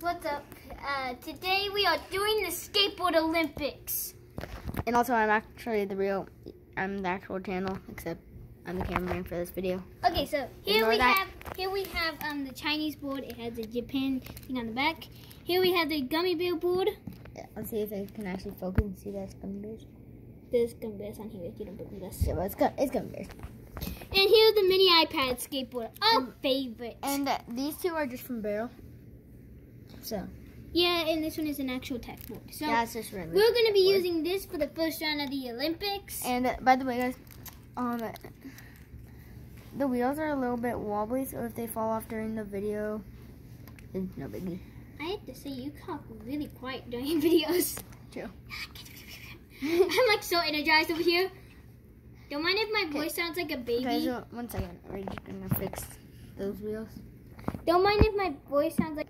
what's up? Uh, today we are doing the skateboard Olympics. And also, I'm actually the real, I'm the actual channel, except I'm the cameraman for this video. Okay, so here Ignore we that. have here we have um the Chinese board. It has a Japan thing on the back. Here we have the gummy bear board. Yeah, let's see if I can actually focus and see that it's gummy bears. There's gummy bears on here. You don't believe us. Yeah, but it's, gu- it's gummy bears. And here's the mini iPad skateboard, our Um, favorite. And uh, these two are just from Braille. So, yeah, and this one is an actual tech board. So yeah, it's just regular. we're gonna be board. using this for the first round of the Olympics. And uh, by the way, guys, um, the wheels are a little bit wobbly, so if they fall off during the video, it's no biggie. I have to say, you talk really quiet during videos. True. I'm like so energized over here. Don't mind if my voice sounds like a baby. Guys, uh, one second. We're just gonna fix those wheels. Don't mind if my voice sounds like.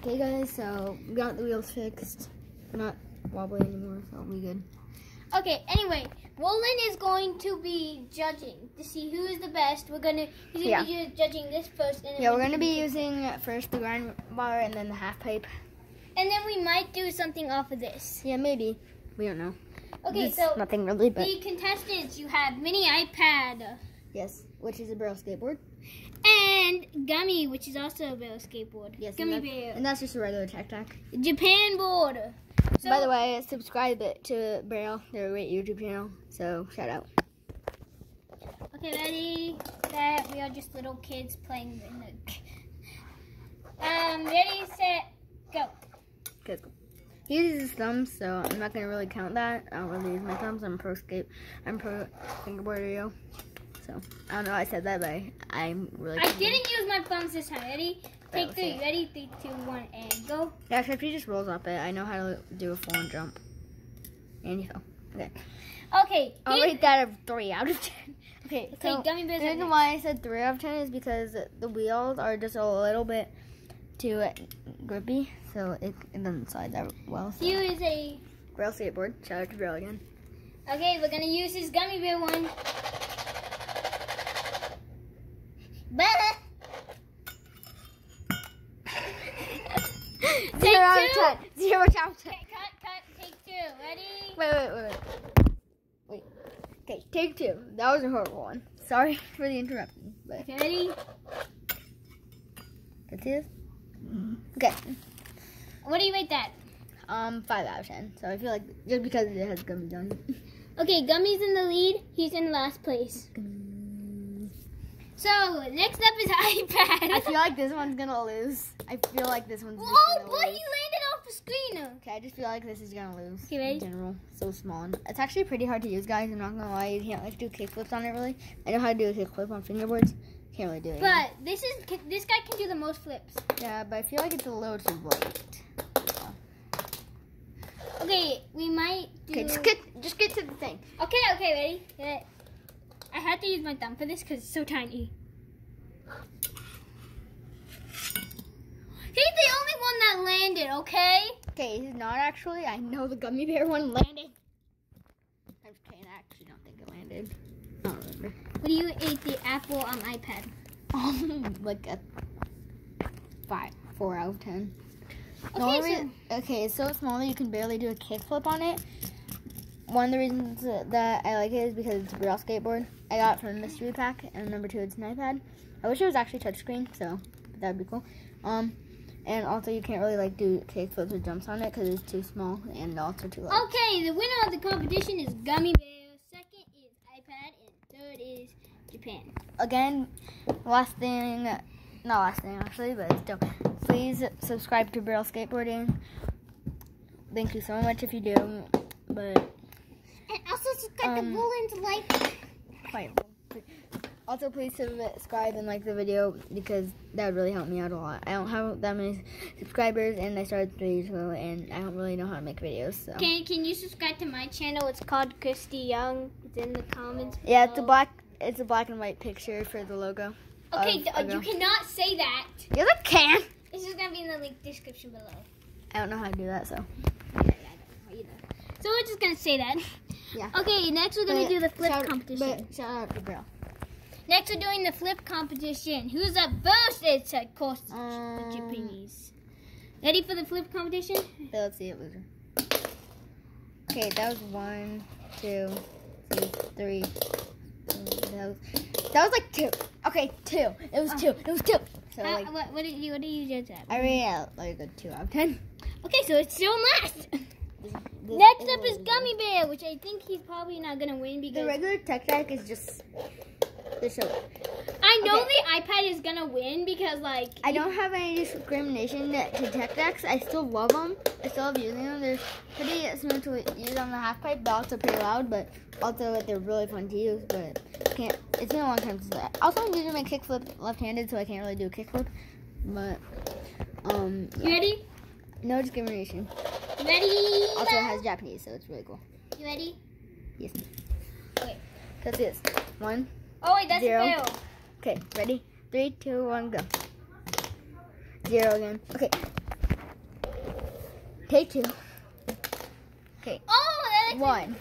Okay, guys, so we got the wheels fixed. They're not wobbly anymore, so we good. Okay. Anyway, Roland is going to be judging to see who is the best. We're gonna. He's gonna Yeah. be judging this first. And then Yeah, we're gonna be using uh, first the grind bar and then the half pipe. And then we might do something off of this. Yeah, maybe. We don't know. Okay, so nothing really, but the contestants, you have mini iPad yes, which is a Braille skateboard. And Gummy, which is also a bear skateboard. Yes, Gummy and, bear. and that's just a regular tac tac. Japan board. So, By the way, subscribe to Braille, They're a great YouTube channel, so shout out. Okay, ready, set. We are just little kids playing in the. Um, ready, set, go. Good. He uses his thumbs, so I'm not gonna really count that. I don't really use my thumbs. I'm pro skate. I'm pro fingerboarder. So I don't know. why I said that, but I, I'm really. I didn't use my thumbs this time. Ready? Take three. it. Ready? Three, two, one, and go. Yeah, except he just rolls up it. I know how to do a full and jump. And he fell. Okay. Okay. I'll rate that a three out of ten. Okay. Okay, So gummy bears. the reason why I said three out of ten is because the wheels are just a little bit too grippy, so it, it doesn't slide that well. So. Here is a. Braille skateboard. Shout out to Braille again. Okay, we're gonna use this gummy bear one. Take Zero out of ten. Zero out of ten. Okay, cut, cut. Take two. Ready? Wait, wait, wait, wait. Wait. Okay, take two. That was a horrible one. Sorry for the interruption, but Okay, ready? that's it. Okay. What do you rate that? Um, five out of ten. So I feel like just because it has gummy done. Okay, Gummy's in the lead. He's in last place. So next up is iPad. I feel like this one's gonna lose. I feel like this one's oh, but he lose. landed off the screen. Okay, I just feel like this is gonna lose. Okay, ready? In general, so small. It's actually pretty hard to use, guys. I'm not gonna lie. You can't like do kickflips on it really. I know how to do a kickflip on fingerboards. Can't really do it. But this is this guy can do the most flips. yeah, but I feel like it's a little too late. Okay, we might do. Okay, just get just get to the thing. Okay, okay, ready? Get it. I had to use my thumb for this because it's so tiny. He's the only one that landed, okay? Okay, he's not actually. I know the gummy bear one landed. I'm just kidding. I actually don't think it landed. I don't remember. What do you eat the apple on iPad? Um, like a five, four out of ten. Okay, so- okay, it's so small that you can barely do a kickflip on it. One of the reasons that I like it is because it's a real skateboard. I got it from the mystery pack, and number two, it's an iPad. I wish it was actually touchscreen, so that'd be cool. Um, and also you can't really like do kickflips or jumps on it because it's too small and also too light. Okay, the winner of the competition is Gummy Bear. Second is iPad, and third is Japan. Again, last thing, not last thing actually, but still, please subscribe to Braille Skateboarding. Thank you so much if you do, but also subscribe Um, to Roland's Life. quite. Also, please subscribe and like the video because that would really help me out a lot. I don't have that many subscribers, and I started three years ago, and I don't really know how to make videos. So Can Can you subscribe to my channel? It's called Christy Young. It's in the comments. yeah, it's a black, it's a black and white picture for the logo. Okay, a you cannot say that. Yes, I can. This is gonna be in the link description below. I don't know how to do that, so Yeah, yeah, I don't know either. So we're just gonna say that. Yeah. Okay, next we're gonna But do the flip shout- competition. But shout out to. Next we're doing the flip competition. Who's up first? It's of course Um, the Japanese. Ready for the flip competition? Let's see it, loser. Okay, that was one, two, three. That was, that was like two. Okay, two. It was two. It was two. So How- like, what, what did you what did you judge that? I rated it like a two out of ten. Okay, so it's still last. Next up is Gummy Bear, which I think he's probably not gonna win because... The regular tech deck is just the show. I know okay. the iPad is gonna win because like I don't have any discrimination to tech decks. I still love them. I still love using them. They're pretty smooth to use on the half pipe, but also pretty loud. But also like, they're really fun to use. But can't. It's been a long time since I. Also, I'm using my kickflip left-handed, so I can't really do a kickflip. But um, you ready? no discrimination. Ready? Also, it has Japanese, so it's really cool. You ready? Yes. Wait. Do this. One. Oh wait, that's Zero. fail. Okay, ready? Three, two, one, go. Zero again. Okay. Take two. Okay, Oh, that's one.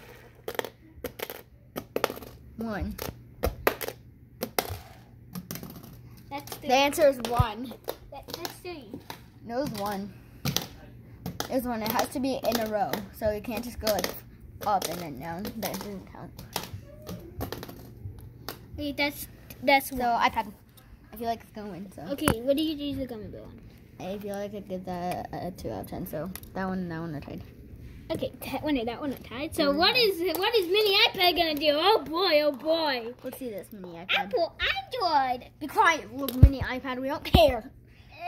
One. That's three. The answer is one. That, that's three. No, it's one. It's one. It has to be in a row, so you can't just go like up and then down. That doesn't count. Wait, that's that's So iPad. I feel like it's gonna win. So Okay, what do you use the Gummy Bear on? I feel like I give that a two out of ten. So that one and that one are tied. Okay, that one that one are tied. So Mhm. what is what is Mini iPad gonna do? Oh boy, oh boy. Let's see this mini iPad. Apple Android. Be quiet, little mini iPad. We don't care.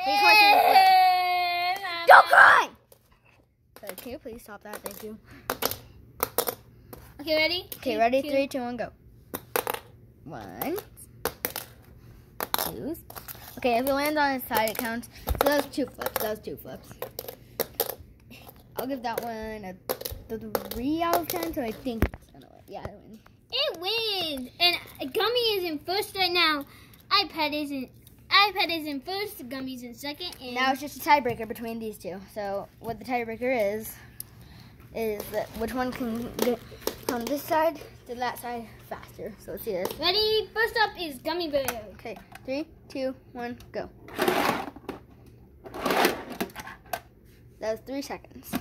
Eh, Don't cry. Okay, can you please stop that? Thank you. Okay, ready? Okay, ready? Three, two, one, go. One, two. Okay, if it lands on its side, it counts. So that was two flips. That was two flips. I'll give that one a three out of ten. So I think it's gonna win. Yeah, I win. It wins, and Gummy is in first right now. iPad is in iPad is in first. Gummy's in second. And Now it's just a tiebreaker between these two. So what the tiebreaker is, is that which one can get from this side to that side faster. So let's see this. ready. First up is Gummy Bear. Okay, three, two, one, go. That was three seconds.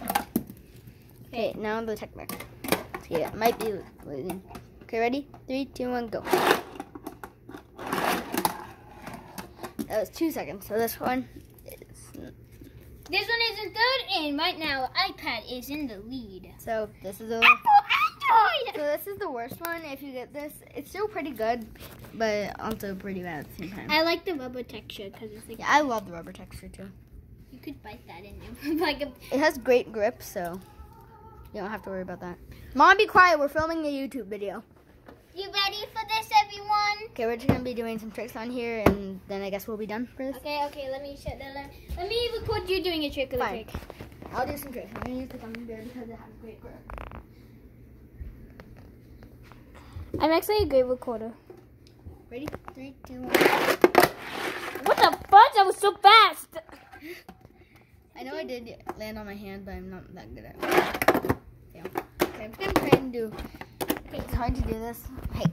Okay, now the tech deck. Yeah, it might be losing. Okay, ready? Three, two, one, go. That was two seconds. So this one is. This one is in third, and right now iPad is in the lead. So this is the. Apple So this is the worst one. If you get this, it's still pretty good, but also pretty bad at the same time. I like the rubber texture because it's like Yeah, I love the rubber texture too. you could bite that in there. like a, It has great grip, so you don't have to worry about that. Mom, be quiet. We're filming a YouTube video. You ready for this, everyone? Okay, we're just gonna be doing some tricks on here, and then I guess we'll be done for this. Okay, okay. Let me shut that. Let, let me record you doing a trick the Fine. trick. I'll do some tricks. I'm gonna use the gummy bear because it has great grip. I'm actually a great recorder. Ready? Three, two, one. What the fudge? That was so fast. I know I did land on my hand, but I'm not that good at it. Fail. Okay, I'm just gonna try and do. It's hard to do this. Hey,